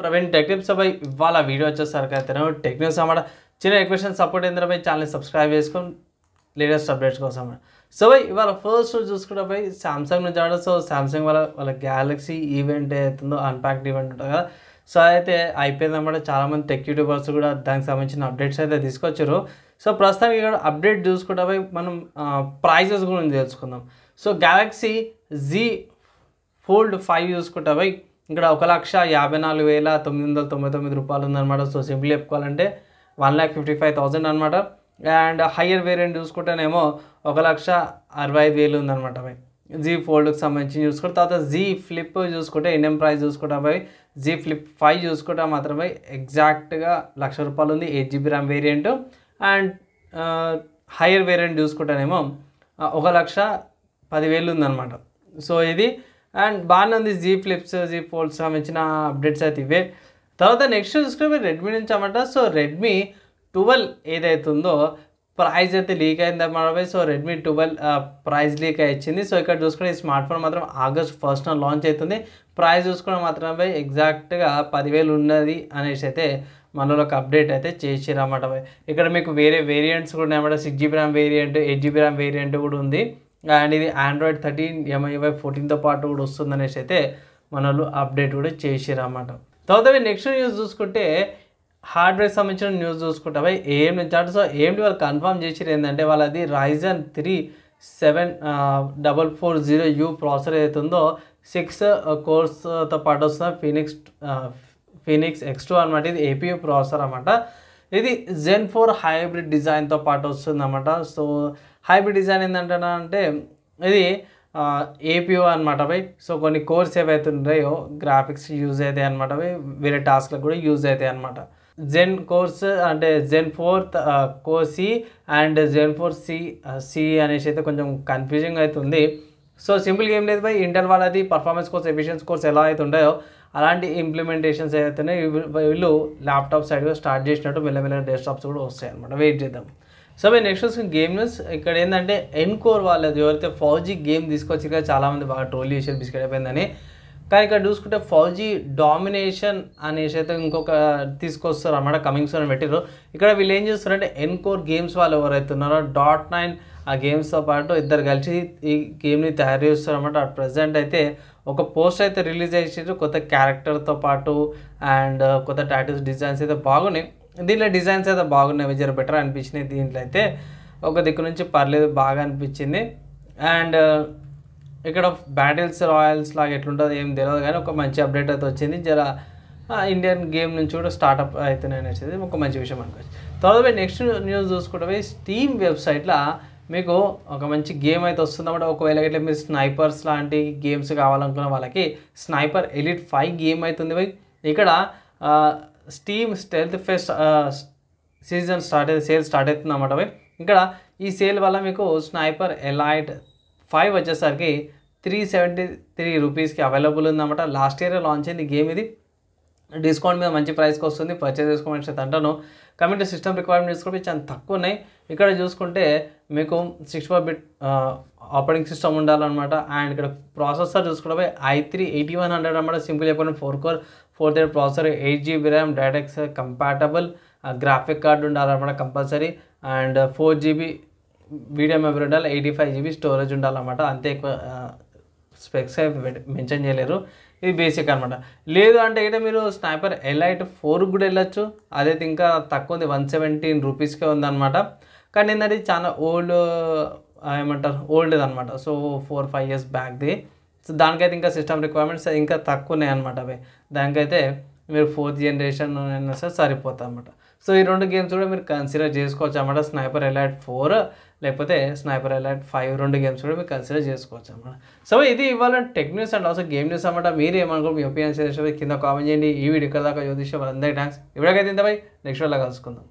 Praveen techniques సభ ఇవాళ video వచ్చేసరికి అయితే టెక్నిక్స్ అన్నమాట. చిన్న ఎక్వేషన్ సపోర్ట్ ఏంటంటే పోయి ఛానల్ని సబ్స్క్రైబ్ చేసుకొని లేటెస్ట్ అప్డేట్స్ కోసం అన్నమాట. సో భయ్ ఇవాళ ఫస్ట్ చూసుకుంటే పోయి సామ్సంగ్ నుంచి ఆడ సో సామ్సంగ్ వాళ్ళ వాళ్ళ గ్యాలక్సీ ఈవెంట్ ఏదైతుందో అన్పాక్డ్ ఈవెంట్ ఉంటుంది కదా. సో అయితే అయిపోయింది అన్నమాట. చాలామంది టెక్ యూట్యూబర్స్ కూడా దానికి సంబంధించిన అప్డేట్స్ అయితే తీసుకొచ్చారు. సో ప్రస్తుతానికి ఇక్కడ అప్డేట్ చూసుకుంటే పోయి మనం ప్రైజెస్ గురించి తెలుసుకుందాం. So Galaxy G fold five చూసుకుంటే పోయి ఇక్కడ ఒక లక్ష యాభై నాలుగు వేల తొమ్మిది వందల తొంభై తొమ్మిది రూపాయలు ఉందన్నమాట. సో సింపుల్ చెప్పుకోవాలంటే one lakh fifty five thousand అనమాట అండ్ హయ్యర్ వేరియంట్ చూసుకుంటేనేమో ఒక లక్ష అరవై ఐదు వేలు ఉందన్నమాట అవి. జీ ఫోల్డ్కి సంబంధించి చూసుకుంటే తర్వాత జీ ఫ్లిప్ చూసుకుంటే ఇండియన్ ప్రైస్ చూసుకుంటే అవి. జీ ఫ్లిప్ ఫైవ్ చూసుకుంటే మాత్రమే ఎగ్జాక్ట్గా లక్ష రూపాయలు ఉంది eight GB RAM variant and higher variant చూసుకుంటేనేమో ఒక లక్ష పదివేలు ఉందన్నమాట. సో ఇది అండ్ బాగానే ఉంది జీ ఫ్లిప్స్ జీ ఫోల్డ్స్ సంబంధించిన అప్డేట్స్ అయితే ఇవే. తర్వాత నెక్స్ట్ చూసుకుంటే రెడ్మీ నుంచి అన్నమాట. సో రెడ్మీ ట్వెల్వ్ ఏదైతుందో ప్రైజ్ అయితే లీక్ అయింది అన్నమాట so Redmi twelve price leak అయ్యింది సో ఇక్కడ చూసుకుంటే ఈ స్మార్ట్ ఫోన్ మాత్రం ఆగస్ట్ ఫస్ట్ లాంచ్ అవుతుంది ప్రైస్ చూసుకుంటే మాత్రం పోయి ఎగ్జాక్ట్గా పదివేలు ఉన్నది అనేసి అయితే మనలో ఒక అప్డేట్ అయితే చేసిరన్నమాట ఇక్కడ మీకు వేరే వేరియంట్స్ కూడా ఉన్నాయన్నమాట six GB RAM variant eight GB RAM variant కూడా ఉంది. అండ్ ఇది ఆండ్రాయిడ్ థర్టీన్ ఎంఐవై ఫోర్టీన్తో పాటు కూడా వస్తుంది అనేసి అయితే మనలు అప్డేట్ కూడా చేసిరన్నమాట తర్వాత నెక్స్ట్ న్యూస్ చూసుకుంటే హార్డ్వేర్ సంబంధించిన న్యూస్ చూసుకుంటే. అవి ఏం నుంచి సో ఏంటి వాళ్ళు కన్ఫర్మ్ చేసిరు ఏంటంటే వాళ్ళది Ryzen three seven double four zero U processor ఏదైతుందో సిక్స్ కోర్స్తో పాటు వస్తున్న ఫినిక్స్ ఫినిక్స్ ఎక్స్ టూ అనమాట ఇది ఏపీయూ ప్రాసెసర్ అనమాట ఇది జెన్ ఫోర్ హైబ్రిడ్ డిజైన్తో పాటు వస్తుంది అనమాట సో హైబ్రిడ్ డిజైన్ ఏంటంటే అంటే ఇది ఏపీఓ అనమాట బై. సో కొన్ని కోర్స్ ఏవైతే ఉన్నాయో గ్రాఫిక్స్ యూజ్ అవుతాయి అనమాట అవి వేరే టాస్క్లకు కూడా యూజ్ అవుతాయి అనమాట జెన్ కోర్స్ అంటే Zen four core C and Zen four C C అనేసి అయితే కొంచెం కన్ఫ్యూజింగ్ అవుతుంది సో సింపుల్గా ఏం లేదు బై. ఇంటర్ వాళ్ళది పర్ఫార్మెన్స్ కోర్స్ ఎఫిషియన్స్ కోర్స్ ఎలా అయితే ఉంటాయో అలాంటి ఇంప్లిమెంటేషన్స్ ఏదైతే వీళ్ళు ల్యాప్టాప్ సైడ్గా స్టార్ట్ చేసినట్టు మెల్లమెల్ల డెస్క్టాప్స్ కూడా వస్తాయి అనమాట వెయిట్ చేద్దాం. సో మేము నెక్స్ట్ వచ్చిన గేమ్ న్యూస్ ఇక్కడ ఏంటంటే ఎన్కోర్ వాళ్ళది ఎవరైతే ఫౌజీ గేమ్ తీసుకొచ్చి చాలామంది బాగా ట్రోల్ చేసేది బిస్కెట్ అయిపోయిందని. కానీ ఇక్కడ చూసుకుంటే ఫౌజీ డామినేషన్ అనేసి అయితే ఇంకొక తీసుకొస్తారు అన్నమాట కమింగ్ సోన్ పెట్టారు ఇక్కడ వీళ్ళు ఏం చేస్తారంటే ఎన్కోర్ గేమ్స్ వాళ్ళు ఎవరైతే ఉన్నారో డాట్ నైన్ ఆ గేమ్స్తో పాటు ఇద్దరు కలిసి ఈ గేమ్ని తయారు చేస్తారు అనమాట అట్ ప్రజెంట్ అయితే ఒక పోస్ట్ అయితే రిలీజ్ చేసారు కొత్త క్యారెక్టర్తో పాటు అండ్ కొత్త టాటూస్ డిజైన్స్ అయితే బాగున్నాయి. దీంట్లో డిజైన్స్ అయితే బాగున్నాయి జర బెటర్ అనిపించినాయి. దీంట్లో అయితే ఒక దిక్కు నుంచి పర్లేదు బాగా అనిపించింది. అండ్ ఇక్కడ బ్యాటిల్స్ రాయల్స్ లాగా ఎట్లుంటుందో ఏం తెలియదు కానీ ఒక మంచి అప్డేట్ అయితే వచ్చింది. జర ఇండియన్ గేమ్ నుంచి కూడా స్టార్ట్అప్ అవుతున్నాయి అనేసి ఒక మంచి విషయం అనుకోవచ్చు. తర్వాత నెక్స్ట్ న్యూస్ చూసుకుంటే స్టీమ్ వెబ్సైట్లో మీకు ఒక మంచి గేమ్ అయితే వస్తుందన్నమాట ఒకవేళ ఇట్లా మీరు స్నైపర్స్ లాంటి గేమ్స్ కావాలనుకున్న వాళ్ళకి స్నైపర్ ఎలిట్ ఫైవ్ గేమ్ అవుతుంది ఇక్కడ steam stealth fest season start అయితే సేల్ స్టార్ట్ అవుతుంది అన్నమాట బై ఇక్కడ ఈ సేల్ వల్ల మీకు స్నైపర్ ఎలైట్ ఫైవ్ వచ్చేసరికి త్రీ సెవెంటీ త్రీ రూపీస్కి అవైలబుల్ ఉందన్నమాట. లాస్ట్ ఇయర్ లాంచ్ అయింది గేమ్ ఇది. డిస్కౌంట్ మీద మంచి ప్రైస్కి వస్తుంది. పర్చేస్ చేసుకోమని అంటాను. కమిటీ సిస్టమ్ రిక్వైర్మెంట్స్ కూడా చాలా తక్కువ ఉన్నాయి. ఇక్కడ చూసుకుంటే మీకు six four bit operating system ఉండాలన్నమాట. అండ్ ఇక్కడ ప్రాసెసర్ చూసుకుంటే I three eighty one hundred అనమాట సింపుల్ చెప్పండి four core four third processor eight GB RAM DirectX compatible graphic card ఉండాలన్నమాట compulsory and four GB video memory ఉండాలి eighty five GB storage ఉండాలన్నమాట. అంతే ఎక్కువ స్పెక్స్ మెన్షన్ చేయలేరు. ఇది బేసిక్ అనమాట లేదు అంటే అయితే మీరు స్నాపర్ ఎలైట్ ఫోర్ కూడా వెళ్ళొచ్చు. అదైతే ఇంకా తక్కువ ఉంది వన్ సెవెంటీన్ రూపీస్కే ఉందన్నమాట. కానీ ఏంటంటే చాలా ఓల్డ్ ఏమంటారు ఓల్డ్ అనమాట సో ఫోర్ ఫైవ్ ఇయర్స్ బ్యాక్ది. సో దానికైతే ఇంకా సిస్టమ్ రిక్వైర్మెంట్స్ ఇంకా తక్కువ ఉన్నాయి అనమాట అవి. దానికైతే మీరు ఫోర్త్ జనరేషన్ అయినా సరే సరిపోతుంది అనమాట సో ఈ రెండు గేమ్స్ కూడా మీరు కన్సిడర్ చేసుకోవచ్చు అనమాట స్నైపర్ ఎలైట్ ఫోర్ లేకపోతే స్నైపర్ ఎలైట్ ఫైవ్ రెండు గేమ్స్ కూడా మీరు కన్సిడర్ చేసుకోవచ్చు అనమాట సో ఇది ఇవాళ tech news and also game news అనమాట మీరు ఏమనుకో మీ ఒపీనియన్స్ కింద కామెంట్ చేయండి. ఈ వీడియో దాకా జ్యోతిష్ అందరికీ థ్యాంక్స్ ఇప్పటికైతే ఇంత బై నెక్స్ట్ వాళ్ళ కలుసుకుందాం.